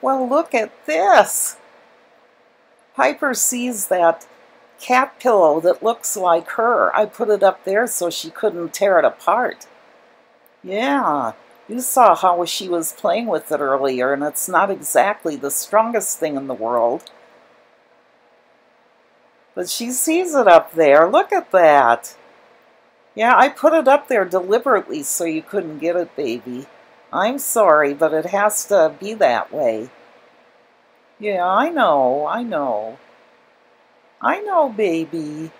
Well, look at this. Piper sees that cat pillow that looks like her. I put it up there so she couldn't tear it apart. Yeah, you saw how she was playing with it earlier, and it's not exactly the strongest thing in the world. But she sees it up there. Look at that. Yeah, I put it up there deliberately so you couldn't get it, baby. I'm sorry, but it has to be that way. Yeah, I know, I know. I know, baby.